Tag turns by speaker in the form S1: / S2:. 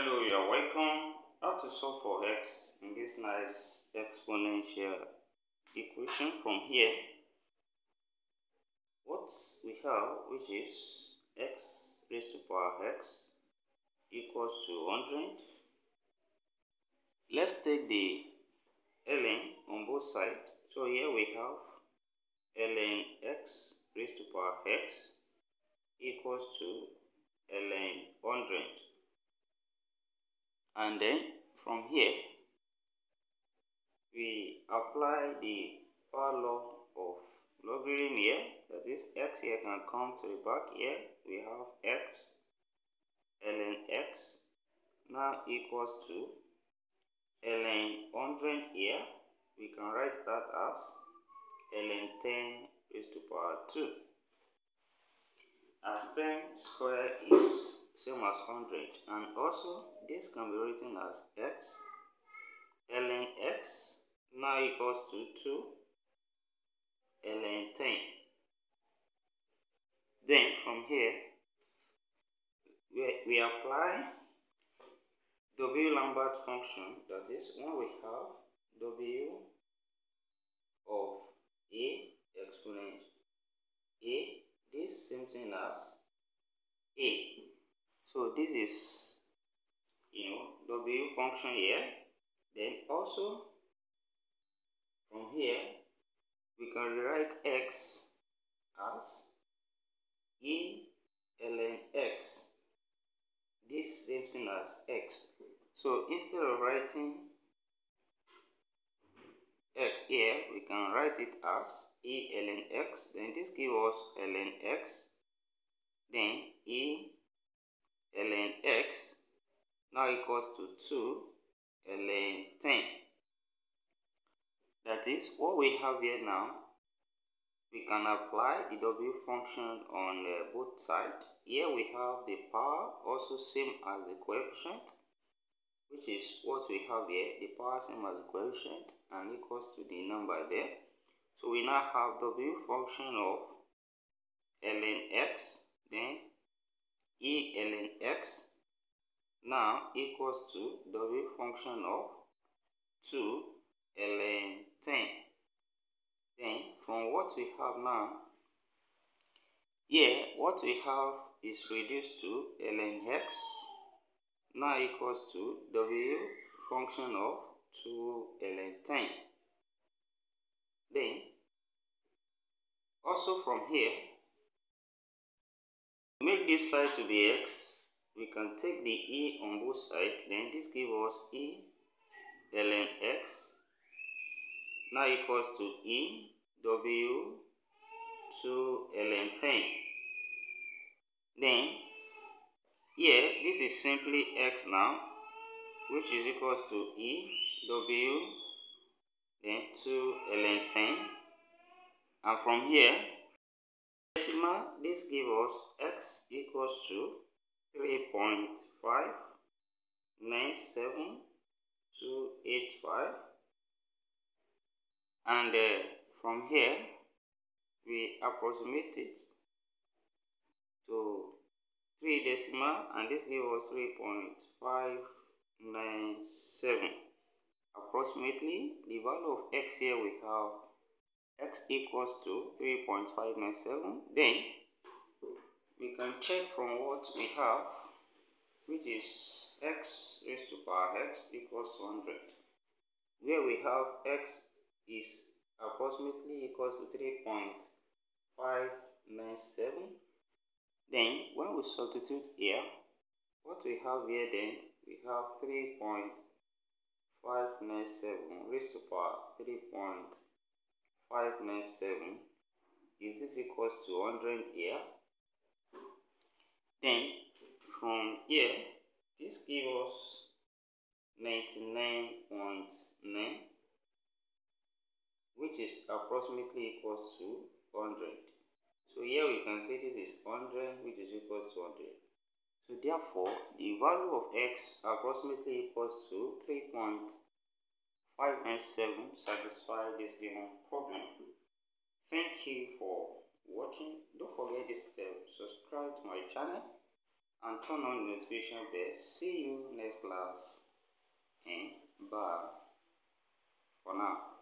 S1: Hello, you're welcome. How to solve for x in this nice exponential equation from here. What we have, which is x raised to power x equals to 100. Let's take the ln on both sides. So here we have ln x raised to power x equals to ln 100 and then from here we apply the power law of logarithm here. That is x here can come to the back here. We have x ln x now equals to ln 100 here. We can write that as ln 10 raised to power 2 as 10 square is same as 100 and also this can be written as x ln x now equals to 2 ln 10 then from here we, we apply w lambert function that is when we have w of a exponent a this same thing as a so this is, you know, W function here. Then also from here, we can rewrite x as e ln x. This same thing as x. So instead of writing x here, we can write it as e ln x. Then this gives us ln x. Then e now equals to 2 ln 10. That is what we have here now. We can apply the w function on uh, both sides. Here we have the power also same as the coefficient which is what we have here. The power same as coefficient and equals to the number there. So we now have w function of ln x then e ln x now equals to w function of 2 ln 10 then from what we have now here what we have is reduced to ln x. Now equals to w function of 2 ln 10 then also from here make this side to be x, we can take the e on both sides, then this gives us e ln x now equals to e w 2 ln 10. Then here this is simply x now which is equals to e w then 2 ln 10 and from here decimal this gives us x equals to 3.59785 and uh, from here we approximate it to 3 decimal and this gives us 3.597 approximately the value of x here we have x equals to 3.597 then we can check from what we have which is x raised to power x equals to 100 where we have x is approximately equals to 3.597 then when we substitute here what we have here then we have 3.597 raised to power 3.597 is this equals to 100 here then from here, this gives us 99.9 which is approximately equals to 100. So here we can say this is 100 which is equals to 100. So therefore, the value of x approximately equals to 3.597 satisfies this given problem. Thank you for watching don't forget this step subscribe to my channel and turn on the notification bell. See you next class eh? in bar for now.